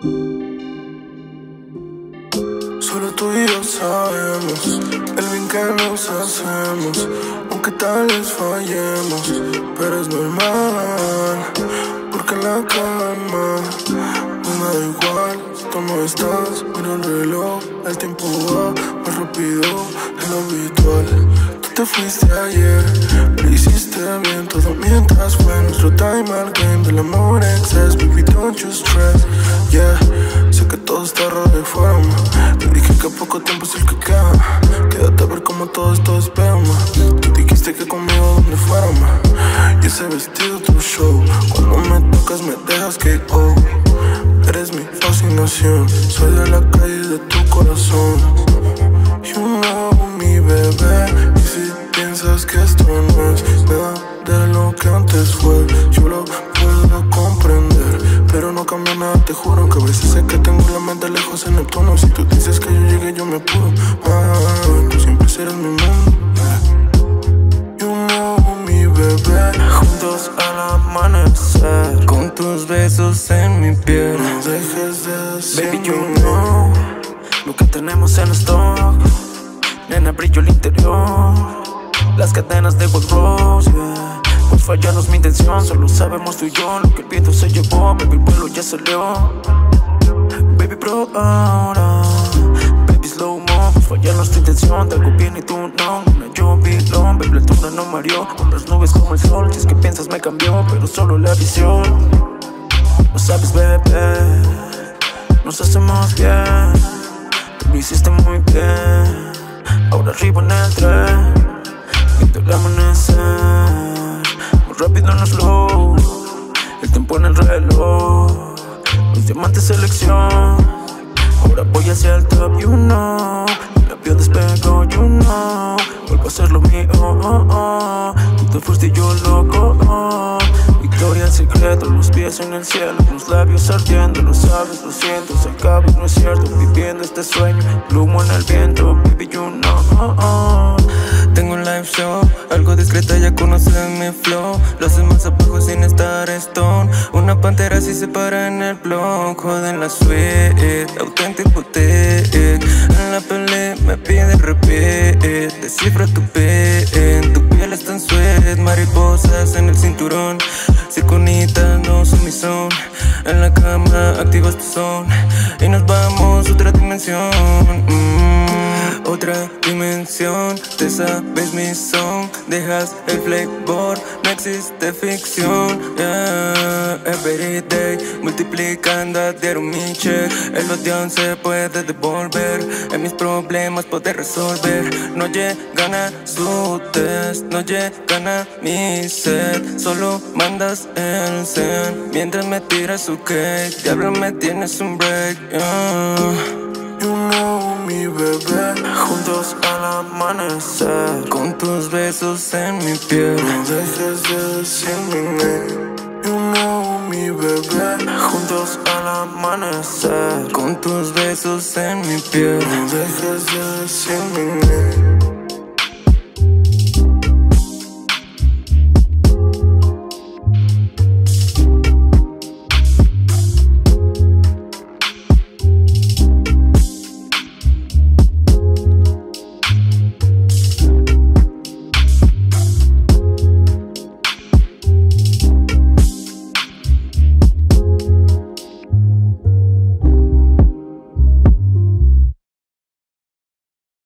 Solo tú y yo sabemos el bien que nos hacemos, aunque tal vez fallemos, pero es normal, porque la calma no da igual. Tú no estás, miro el reloj, el tiempo va más rápido de lo habitual. Te fuiste ayer, lo hiciste bien, todo mientras fue nuestro time al game del amor excess, baby don't you stress, yeah, sé que todo está raro de forma que poco tiempo es el que queda. Quédate a ver cómo todo esto es Tú dijiste que conmigo donde fuera Y ese vestido tu show. Cuando me tocas me dejas que oh Eres mi fascinación. Soy de la calle de tu corazón en el tono Si tú dices que yo yo me apuro. Ah, tú siempre serás mi mundo. You know mi bebé. Juntos al amanecer. Con tus besos en mi piel. No dejes de decir. Baby, you know lo que tenemos en stock. Nena, brillo el interior. Las cadenas de Gold Rose, yeah. Pues falla no es mi intención, solo sabemos tú y yo Lo que el viento se llevó, baby, el vuelo ya salió Baby, bro, ahora Falla nuestra intención, te algo bien y tú no. Una llovilón, baby, el no mareó. Con las nubes como el sol, si es que piensas me cambió. Pero solo la visión. No sabes, bebé Nos hacemos bien. Tú lo hiciste muy bien. Ahora arriba en el tren. Viendo el amanecer. Muy rápido en el flow El tiempo en el reloj. Los diamantes selección Ahora voy hacia el top, you know yo despego, you know Vuelvo a ser lo mío, oh, oh. Tú te fuiste y yo loco, oh. Victoria el secreto, los pies en el cielo Los labios ardiendo, lo sabes, lo siento Se acaba no es cierto, viviendo este sueño Plumo en el viento, baby, you know oh, oh. Tengo un live show, algo discreta, ya conoces mi flow. Lo haces más abajo sin estar stone. Una pantera si se para en el blog Joden la suite, auténtico te En la pelea me pide repeat. Descifra tu P, en tu piel está en sweat. Mariposas en el cinturón. Circonitas no son mi son En la cama activas tu son Y nos vamos a otra dimensión. Mm, Otra dimensión. Te sabes mi son Dejas el flavor No existe ficción. Yeah. Every day Multiplicando a mi check El odio se puede devolver En mis problemas poder resolver. No llegan a su test No llegan a mi set. Solo mandas el zen Mientras me tiras su cake. Diablo me tienes un break amanecer. Con tus besos en mi piel. No dejes de decirme know mi bebé. Juntos al amanecer. Con tus besos en mi piel. No dejes de decirme